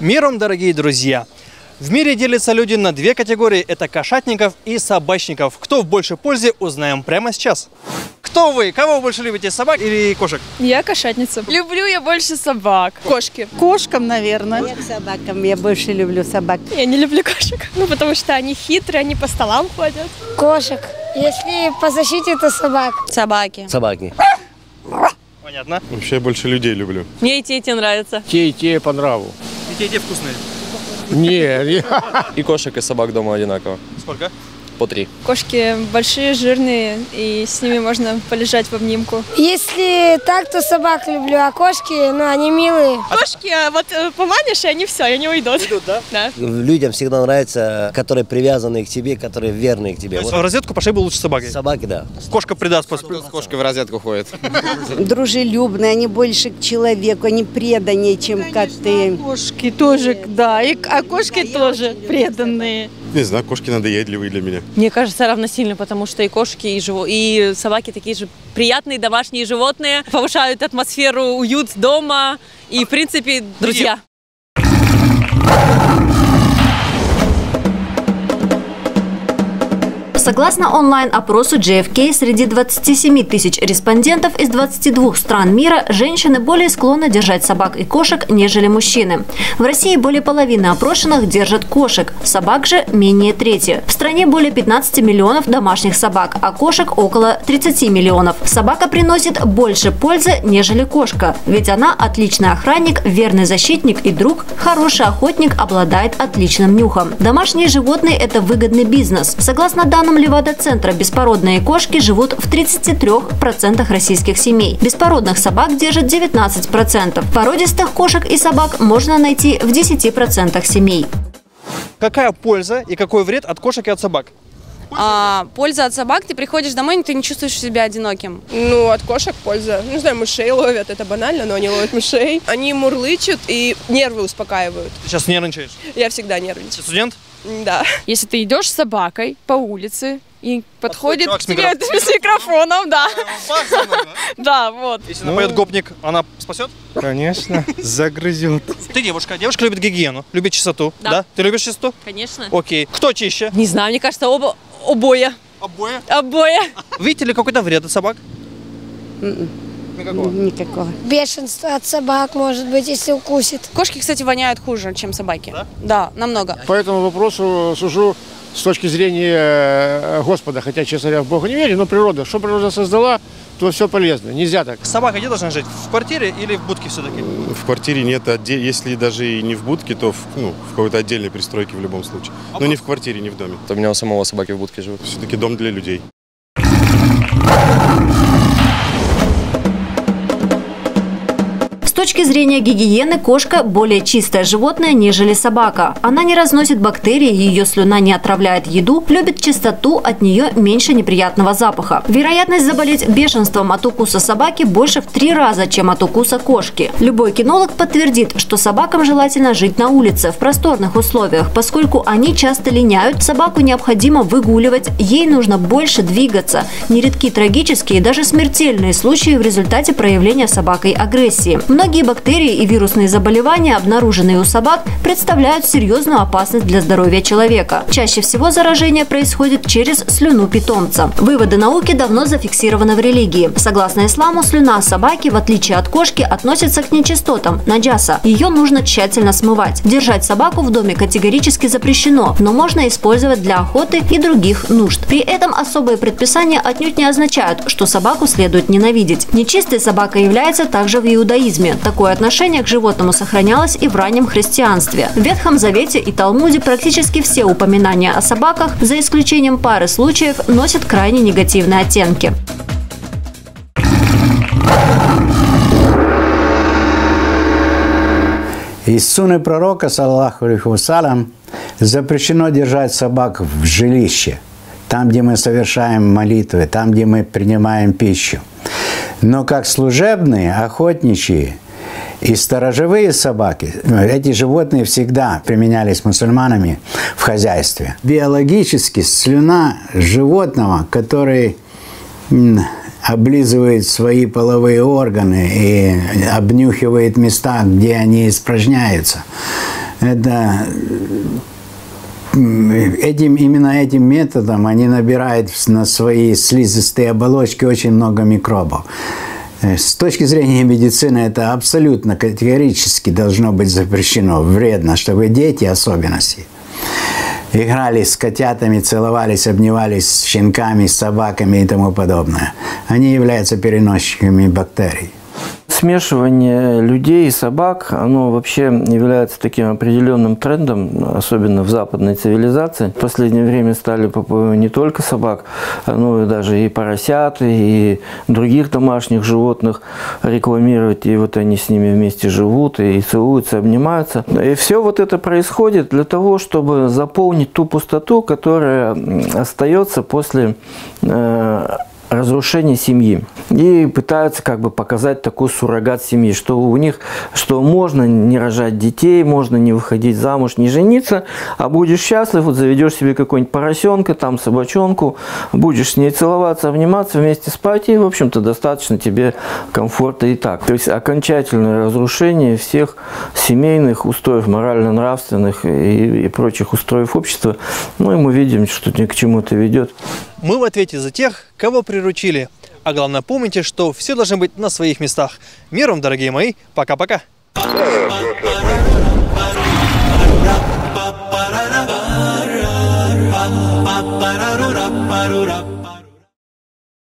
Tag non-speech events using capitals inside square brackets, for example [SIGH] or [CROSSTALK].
Миром, дорогие друзья! В мире делятся люди на две категории. Это кошатников и собачников. Кто в большей пользе, узнаем прямо сейчас. Кто вы? Кого больше любите, собак или кошек? Я кошатница. Люблю я больше собак. Кошки. Кошкам, наверное. Я к собакам, я больше люблю собак. Я не люблю кошек. Ну, потому что они хитрые, они по столам ходят. Кошек. Если по защите, то собак. Собаки. Собаки. Понятно. Вообще я больше людей люблю. Мне и те, и те нравятся. Те и те по нраву. И те, и те вкусные. Не, И кошек, и собак дома одинаково. Сколько? По три. Кошки большие, жирные, и с ними можно полежать в обнимку. Если так, то собак люблю, а кошки, ну, они милые. Кошки, а вот э, поманишь, и они все, они уйдут. Идут, да? Да. Людям всегда нравятся, которые привязаны к тебе, которые верные к тебе. То есть Вот в розетку пошли бы лучше с собакой. собаки, да. Кошка придаст после... кошка в розетку ходит. [LAUGHS] Дружелюбные, они больше к человеку, они преданнее, чем коты. Кошки тоже, да. И, а кошки тоже преданные. Не знаю, кошки надоедливые для меня. Мне кажется, равносильно, потому что и кошки, и, живо... и собаки такие же приятные домашние животные, повышают атмосферу, уют дома и, в принципе, друзья. Согласно онлайн-опросу JFK, среди 27 тысяч респондентов из 22 стран мира женщины более склонны держать собак и кошек, нежели мужчины. В России более половины опрошенных держат кошек, собак же менее трети. В стране более 15 миллионов домашних собак, а кошек около 30 миллионов. Собака приносит больше пользы, нежели кошка, ведь она отличный охранник, верный защитник и друг, хороший охотник, обладает отличным нюхом. Домашние животные – это выгодный бизнес. Согласно данным Левада-центра, беспородные кошки живут в 33% российских семей. Беспородных собак держат 19%. Породистых кошек и собак можно найти в 10% семей. Какая польза и какой вред от кошек и от собак? А, польза от собак, ты приходишь домой, и ты не чувствуешь себя одиноким. Ну, от кошек польза. Ну, Не знаю, мышей ловят, это банально, но они ловят мышей. Они мурлычут и нервы успокаивают. Ты сейчас нервничаешь. Я всегда Ты нервничаю. студент? Да. Если ты идешь с собакой по улице и подходит с к тебе микрофоном. [LAUGHS] с микрофоном, да. [LAUGHS] Да, вот. Если напоет гопник, она спасет? Конечно, [LAUGHS] загрызет. Ты девушка. Девушка любит гигиену, любит чистоту. Да. Ты любишь чистоту? Конечно. Окей. Кто чище? Не знаю, мне кажется, оба, обои. Обои. Обои. Видите ли какой-то вред от собак? Никакого. Никакого. Бешенство от собак, может быть, если укусит. Кошки, кстати, воняют хуже, чем собаки. Да? Да, намного. По этому вопросу сужу с точки зрения э, Господа, хотя, честно говоря, в Бога не верю, но природа. Что природа создала, то все полезно. Нельзя так. Собака где должна жить? В квартире или в будке все-таки? В квартире нет, если даже и не в будке, то в, ну, в какой-то отдельной пристройке в любом случае. Но не в квартире, не в доме. У меня у самого собаки в будке живут. Все-таки дом для людей. Точки зрения гигиены кошка более чистое животное, нежели собака. Она не разносит бактерии, ее слюна не отравляет еду, любит чистоту, от нее меньше неприятного запаха. Вероятность заболеть бешенством от укуса собаки больше в три раза, чем от укуса кошки. Любой кинолог подтвердит, что собакам желательно жить на улице в просторных условиях, поскольку они часто линяют, собаку необходимо выгуливать, ей нужно больше двигаться. Нередки трагические и даже смертельные случаи в результате проявления собакой агрессии. Многие бактерии и вирусные заболевания, обнаруженные у собак, представляют серьезную опасность для здоровья человека. Чаще всего заражение происходит через слюну питомца. Выводы науки давно зафиксированы в религии. Согласно исламу, слюна собаки, в отличие от кошки, относится к нечистотам, наджаса. Ее нужно тщательно смывать. Держать собаку в доме категорически запрещено, но можно использовать для охоты и других нужд. При этом особые предписания отнюдь не означают, что собаку следует ненавидеть. Нечистой собака является также в иудаизме. Такое отношение к животному сохранялось и в раннем христианстве. В Ветхом Завете и Талмуде практически все упоминания о собаках, за исключением пары случаев, носят крайне негативные оттенки. Из суны пророка, саллаху алейхи запрещено держать собак в жилище, там, где мы совершаем молитвы, там, где мы принимаем пищу. Но как служебные, охотничьи и сторожевые собаки, эти животные всегда применялись мусульманами в хозяйстве. Биологически слюна животного, который облизывает свои половые органы и обнюхивает места, где они испражняются. Это этим, именно этим методом они набирают на свои слизистые оболочки очень много микробов. С точки зрения медицины это абсолютно категорически должно быть запрещено, вредно, чтобы дети особенности играли с котятами, целовались, обнимались с щенками, с собаками и тому подобное. Они являются переносчиками бактерий. Смешивание людей и собак, оно вообще является таким определенным трендом, особенно в западной цивилизации. В последнее время стали не только собак, но и даже и поросят, и других домашних животных рекламировать. И вот они с ними вместе живут, и целуются, обнимаются. И все вот это происходит для того, чтобы заполнить ту пустоту, которая остается после э, разрушение семьи. И пытаются как бы показать такой суррогат семьи, что у них, что можно не рожать детей, можно не выходить замуж, не жениться, а будешь счастлив, вот заведешь себе какой-нибудь поросенка, там собачонку, будешь с ней целоваться, обниматься, вместе спать, и, в общем-то, достаточно тебе комфорта и так. То есть окончательное разрушение всех семейных устоев, морально-нравственных и, и прочих устоев общества. Ну и мы видим, что ни к чему это ведет. Мы в ответе за тех, кого приручили. А главное, помните, что все должны быть на своих местах. Миром, дорогие мои. Пока-пока. Ba-ba-da-da-ba-da-da.